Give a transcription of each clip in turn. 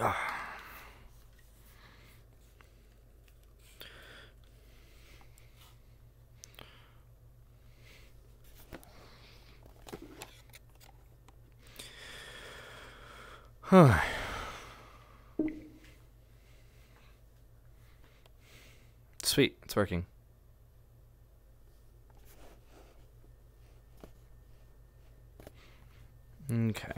Ah. Huh. Sweet, it's working. Okay.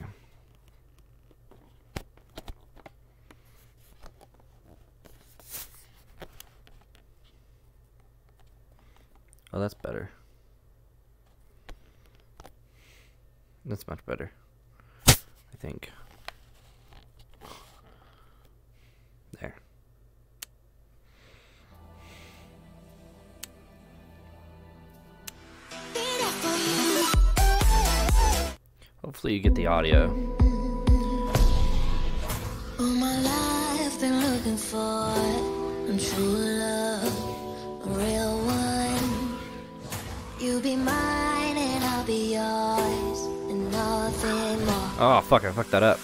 That's better. That's much better. I think. There. Hopefully you get the audio. All my life been looking for be mine and I'll be yours, and nothing more. Oh, fuck, I fucked that up.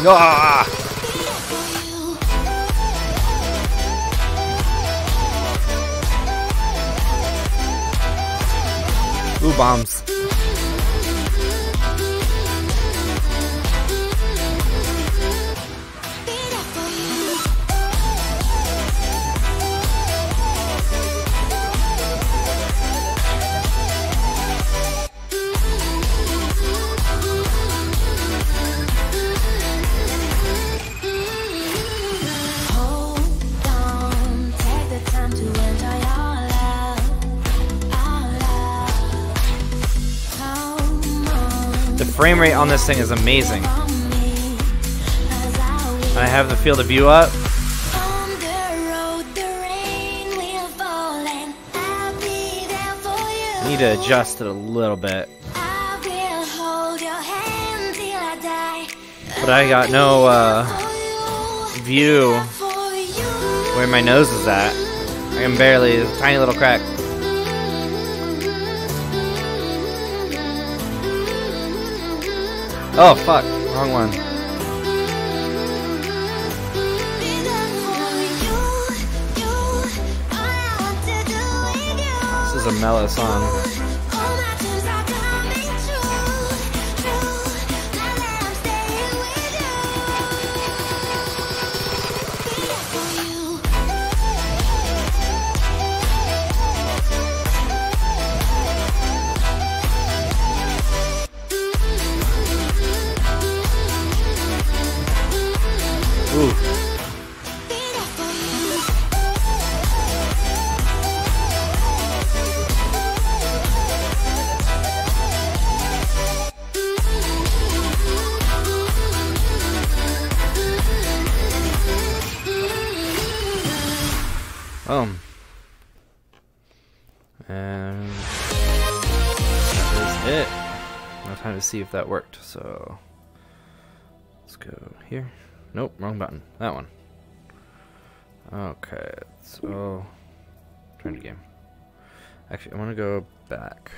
Ah! Ooh, bombs. Frame rate on this thing is amazing. on me, as I. And I have the field of view up. On the road, the rain will fall, and I'll be there for you. I need to adjust it a little bit. I will hold your hand till I die. But I got no uh, view where my nose is at. I can barely, there's a tiny little crack. Oh, fuck. Wrong one. This is a mellow song. Ooh. Boom. Um, and that is it. Now time to see if that worked. So let's go here. Nope, wrong button. That one. Okay, so turn the game. Actually, I want to go back.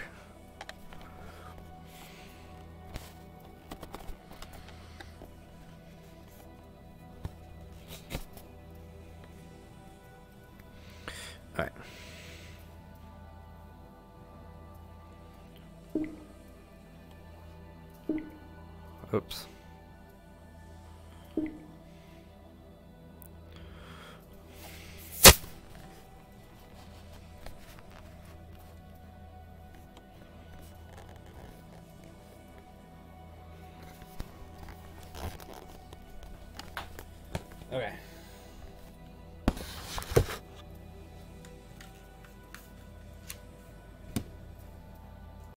All right. Oops. Okay.